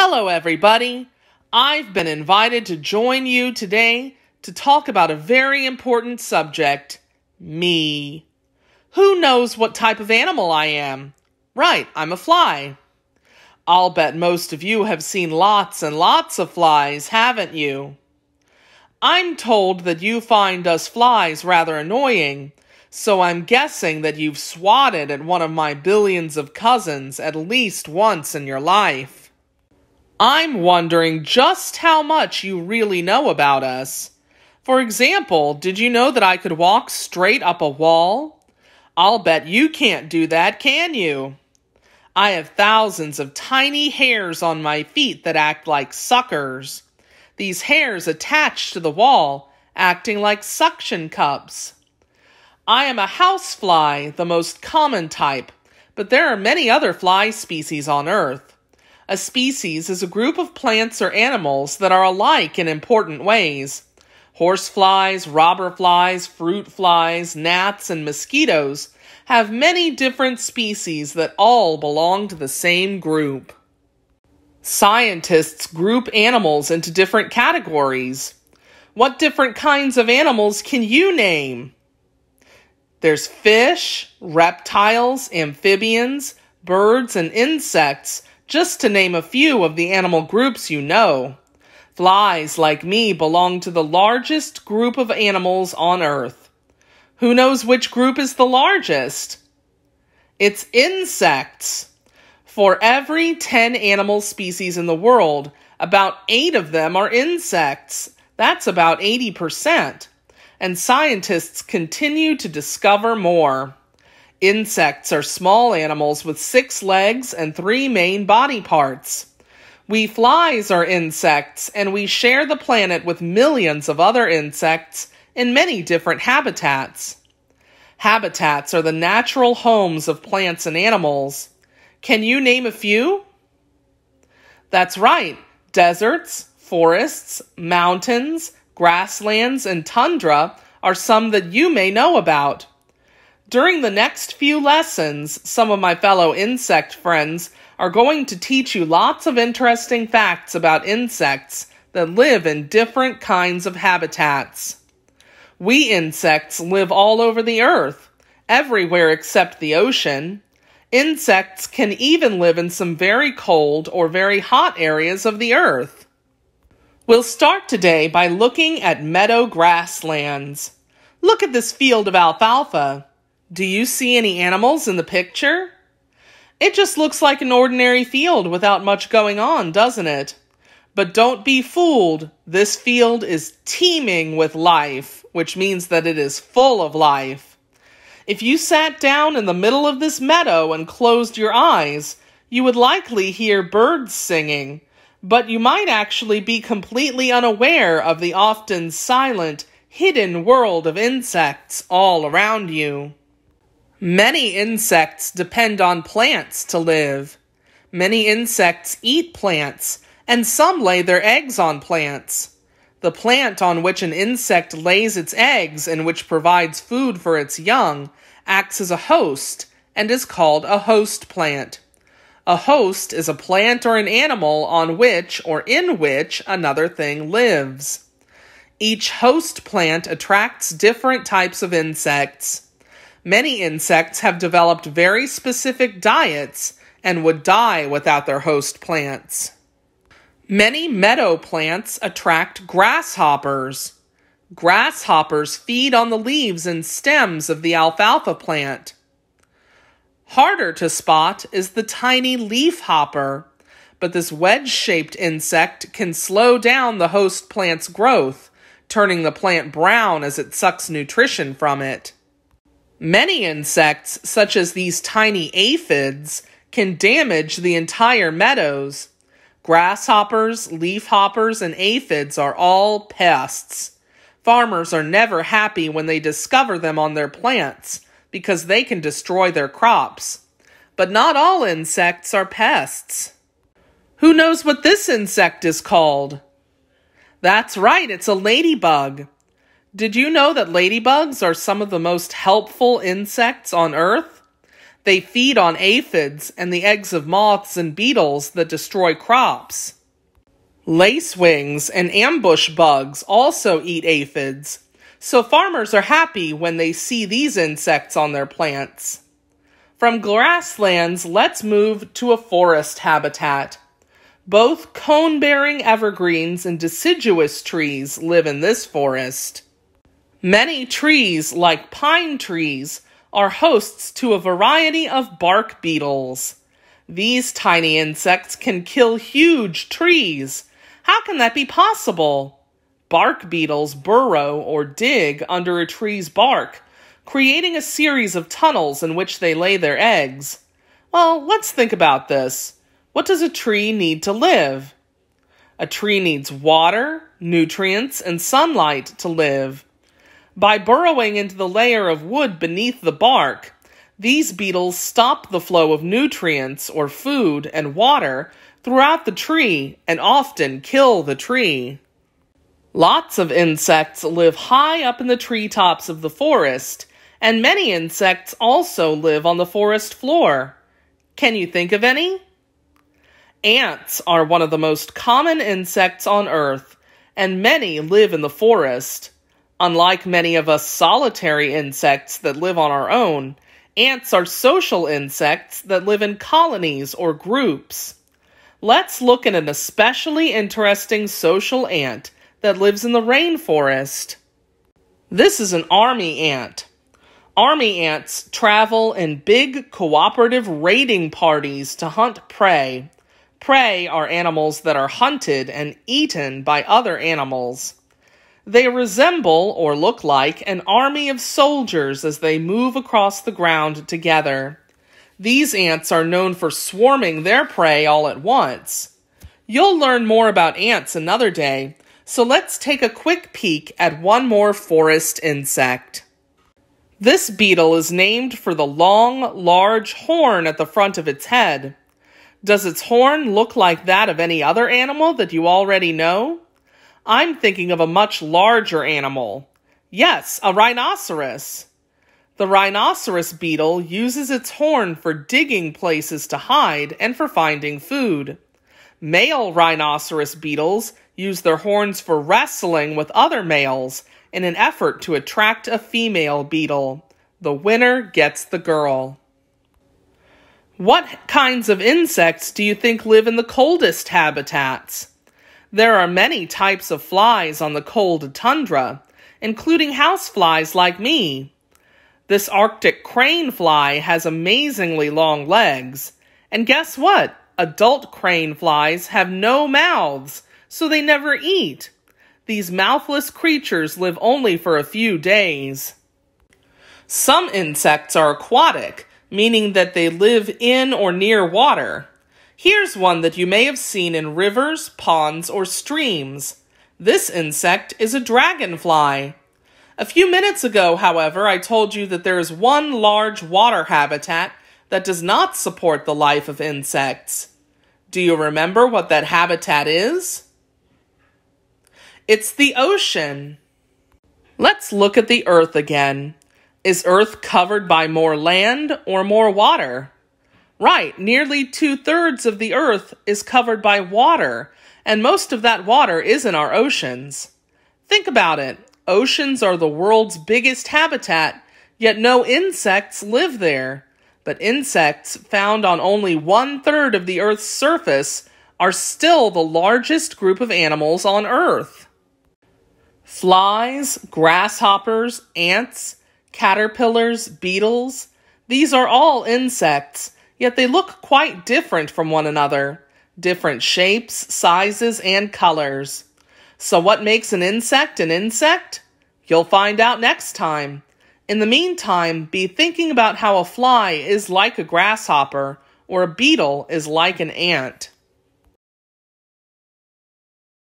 Hello, everybody. I've been invited to join you today to talk about a very important subject me. Who knows what type of animal I am? Right, I'm a fly. I'll bet most of you have seen lots and lots of flies, haven't you? I'm told that you find us flies rather annoying, so I'm guessing that you've swatted at one of my billions of cousins at least once in your life. I'm wondering just how much you really know about us. For example, did you know that I could walk straight up a wall? I'll bet you can't do that, can you? I have thousands of tiny hairs on my feet that act like suckers. These hairs attach to the wall, acting like suction cups. I am a housefly, the most common type, but there are many other fly species on Earth. A species is a group of plants or animals that are alike in important ways. Horseflies, robber flies, fruit flies, gnats, and mosquitoes have many different species that all belong to the same group. Scientists group animals into different categories. What different kinds of animals can you name? There's fish, reptiles, amphibians, birds, and insects, just to name a few of the animal groups you know. Flies, like me, belong to the largest group of animals on Earth. Who knows which group is the largest? It's insects. For every 10 animal species in the world, about 8 of them are insects. That's about 80% and scientists continue to discover more. Insects are small animals with six legs and three main body parts. We flies are insects, and we share the planet with millions of other insects in many different habitats. Habitats are the natural homes of plants and animals. Can you name a few? That's right deserts, forests, mountains, grasslands, and tundra are some that you may know about. During the next few lessons, some of my fellow insect friends are going to teach you lots of interesting facts about insects that live in different kinds of habitats. We insects live all over the earth, everywhere except the ocean. Insects can even live in some very cold or very hot areas of the earth. We'll start today by looking at meadow grasslands. Look at this field of alfalfa. Do you see any animals in the picture? It just looks like an ordinary field without much going on, doesn't it? But don't be fooled. This field is teeming with life, which means that it is full of life. If you sat down in the middle of this meadow and closed your eyes, you would likely hear birds singing but you might actually be completely unaware of the often silent, hidden world of insects all around you. Many insects depend on plants to live. Many insects eat plants, and some lay their eggs on plants. The plant on which an insect lays its eggs and which provides food for its young acts as a host and is called a host plant. A host is a plant or an animal on which or in which another thing lives. Each host plant attracts different types of insects. Many insects have developed very specific diets and would die without their host plants. Many meadow plants attract grasshoppers. Grasshoppers feed on the leaves and stems of the alfalfa plant. Harder to spot is the tiny leaf hopper, but this wedge shaped insect can slow down the host plant's growth, turning the plant brown as it sucks nutrition from it. Many insects, such as these tiny aphids, can damage the entire meadows. Grasshoppers, leafhoppers, and aphids are all pests. Farmers are never happy when they discover them on their plants because they can destroy their crops. But not all insects are pests. Who knows what this insect is called? That's right, it's a ladybug. Did you know that ladybugs are some of the most helpful insects on Earth? They feed on aphids and the eggs of moths and beetles that destroy crops. Lacewings and ambush bugs also eat aphids, so farmers are happy when they see these insects on their plants. From grasslands, let's move to a forest habitat. Both cone bearing evergreens and deciduous trees live in this forest. Many trees, like pine trees, are hosts to a variety of bark beetles. These tiny insects can kill huge trees. How can that be possible? Bark beetles burrow or dig under a tree's bark, creating a series of tunnels in which they lay their eggs. Well, let's think about this. What does a tree need to live? A tree needs water, nutrients, and sunlight to live. By burrowing into the layer of wood beneath the bark, these beetles stop the flow of nutrients or food and water throughout the tree and often kill the tree. Lots of insects live high up in the treetops of the forest, and many insects also live on the forest floor. Can you think of any? Ants are one of the most common insects on Earth, and many live in the forest. Unlike many of us solitary insects that live on our own, ants are social insects that live in colonies or groups. Let's look at an especially interesting social ant that lives in the rainforest. This is an army ant. Army ants travel in big cooperative raiding parties to hunt prey. Prey are animals that are hunted and eaten by other animals. They resemble or look like an army of soldiers as they move across the ground together. These ants are known for swarming their prey all at once. You'll learn more about ants another day, so let's take a quick peek at one more forest insect. This beetle is named for the long, large horn at the front of its head. Does its horn look like that of any other animal that you already know? I'm thinking of a much larger animal. Yes, a rhinoceros. The rhinoceros beetle uses its horn for digging places to hide and for finding food. Male rhinoceros beetles use their horns for wrestling with other males in an effort to attract a female beetle. The winner gets the girl. What kinds of insects do you think live in the coldest habitats? There are many types of flies on the cold tundra, including houseflies like me. This Arctic crane fly has amazingly long legs. And guess what? Adult crane flies have no mouths, so they never eat. These mouthless creatures live only for a few days. Some insects are aquatic, meaning that they live in or near water. Here's one that you may have seen in rivers, ponds, or streams. This insect is a dragonfly. A few minutes ago, however, I told you that there is one large water habitat that does not support the life of insects. Do you remember what that habitat is? It's the ocean. Let's look at the Earth again. Is Earth covered by more land or more water? Right, nearly two thirds of the Earth is covered by water, and most of that water is in our oceans. Think about it oceans are the world's biggest habitat, yet no insects live there. But insects found on only one third of the Earth's surface are still the largest group of animals on Earth. Flies, grasshoppers, ants, caterpillars, beetles, these are all insects yet they look quite different from one another different shapes, sizes, and colors. So, what makes an insect an insect? You'll find out next time. In the meantime, be thinking about how a fly is like a grasshopper or a beetle is like an ant.